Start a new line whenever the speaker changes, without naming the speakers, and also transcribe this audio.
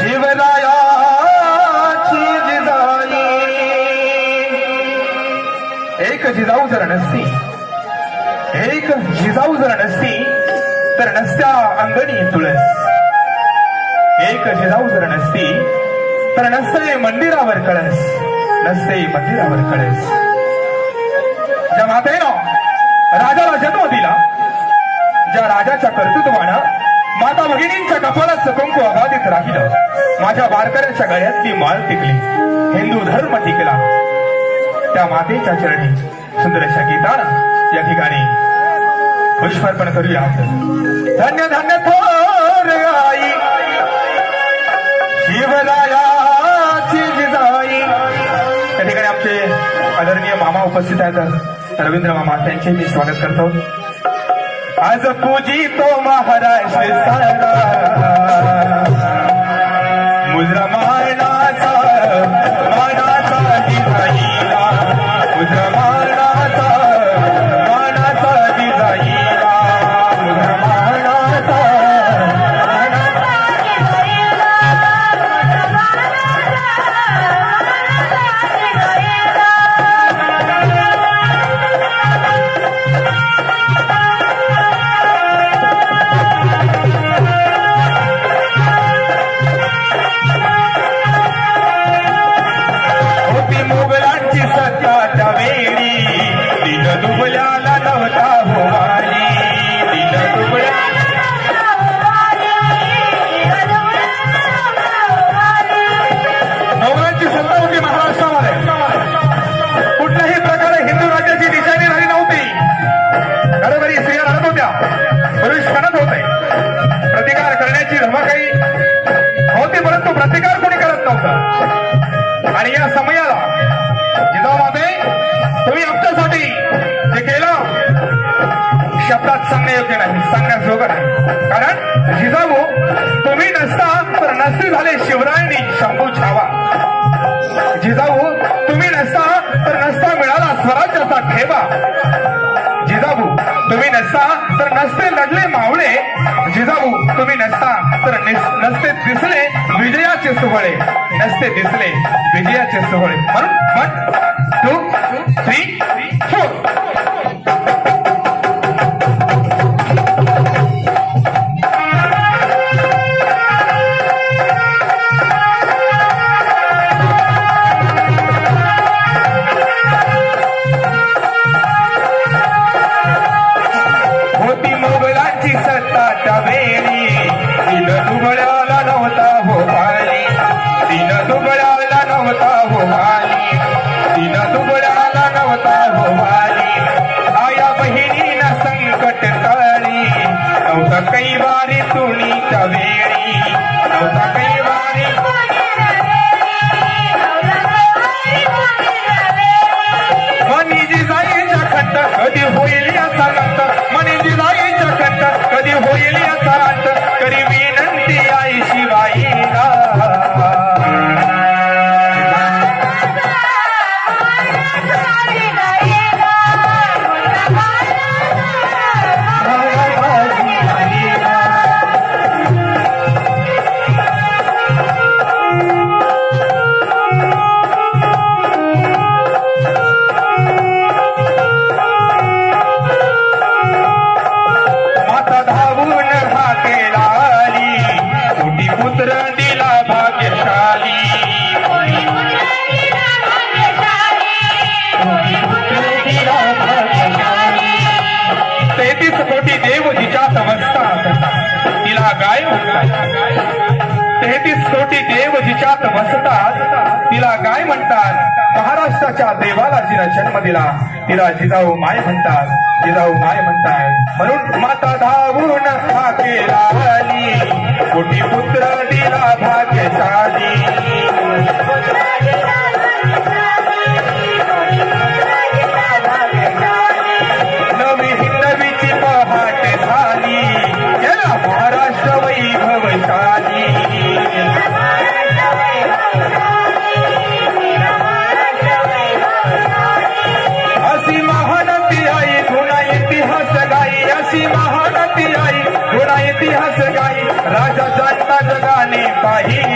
शिवरायाची जिजाई. एक जिजाऊ जर नसती एक जिजाऊ जर नसती तर नसत्या अंगणी तुळस. एक जिजाऊ जर नसती तर नसते मंदिरावर कळस. नसते मंदिरावर कळस. ज्या मातेनं राजाला जन्म दिला ज्या राजाच्या कर्तृत्वानं माता भगिनींच्या कपाळाचं गळ्यात राहिलं. माझ्या वारकऱ्याच्या गळ्यातली माळ टिकली. हिंदू धर्म टिकला. त्या मातेच्या चरणी सुंदरशा गीतानं या ठिकाणी पुष्पार्पण करूया. धन्य धन्य थोर आई शिवरायाची जिजाई त्या ठिकाणी आमचे आदरणीय मामा उपस्थित आहेत. रवींद्र मामा त्यांचे मी स्वागत करतो. आज पूजी तो महाराष्ट्र सारा. नव्हतं आणि या समयाला जिजामाते तुम्ही आमच्यासाठी जे केलं शब्दात योग्य नाही सांगण्याजोगं नाही कारण जिजाऊ तुम्ही नसता तर नसते झाले शिवरायांनी शंभू छावा जिजाऊ तुम्ही नसता तर नसता मिळाला स्वराज्याचा ठेवा जिजाऊ तुम्ही नसता तर नसते लढले मावळे जिजाऊ तुम्ही नसता तर नसते दिसले विजयाचे सोहळे नसते दिसले. विजयाचे सोहळे म्हणून वन टू थ्री फोर होती मोगलांची सत्ता त्यावेळी. दिन तुम्हाला नव्हता हो भोपाली तिनं दुबळ्याला नव्हता हो भोपाली तिनं दुबळाला नव्हता हो भोपाली हो आया बहिणीना संकट टाळी. नव्हता कैवारी तुणीच्या वेळी. नव्हता कैवारी मनी जिजाईच्या खंड कधी होईल या अंत मनी जिजाईच्या खंड कधी होईल तेहतीस कोटी देव जिच्यात बसतात तिला गाय म्हणतात? महाराष्ट्राच्या देवाला जिला जन्म दिला. तिला जिजाऊ माय म्हणतात. जिजाऊ माय म्हणतात. म्हणून माता धावून हा केला कोटी पुत्र दिला राजा जाता जगाने पाहिला